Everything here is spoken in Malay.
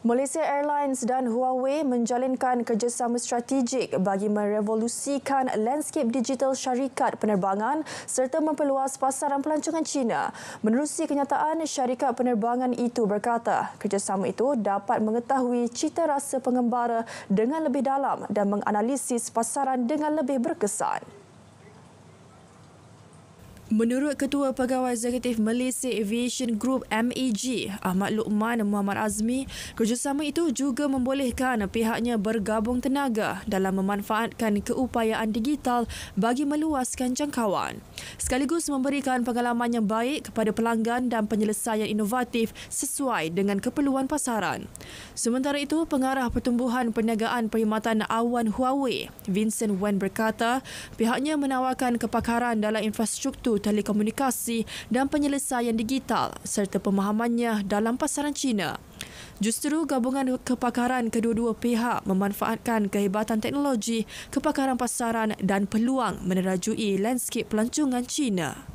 Malaysia Airlines dan Huawei menjalinkan kerjasama strategik bagi merevolusikan landscape digital syarikat penerbangan serta memperluas pasaran pelancongan China. Menerusi kenyataan, syarikat penerbangan itu berkata kerjasama itu dapat mengetahui cita rasa pengembara dengan lebih dalam dan menganalisis pasaran dengan lebih berkesan. Menurut Ketua Pegawai Eksekutif Malaysia Aviation Group MAG, Ahmad Luqman Muhammad Azmi, kerjasama itu juga membolehkan pihaknya bergabung tenaga dalam memanfaatkan keupayaan digital bagi meluaskan jangkauan. Sekaligus memberikan pengalaman yang baik kepada pelanggan dan penyelesaian inovatif sesuai dengan keperluan pasaran. Sementara itu, Pengarah Pertumbuhan Perniagaan Perkhidmatan Awan Huawei, Vincent Wen berkata, pihaknya menawarkan kepakaran dalam infrastruktur telekomunikasi dan penyelesaian digital serta pemahamannya dalam pasaran China. Justru gabungan kepakaran kedua-dua pihak memanfaatkan kehebatan teknologi, kepakaran pasaran dan peluang menerajui lanskip pelancongan China.